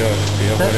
yo, yo ¿Eh?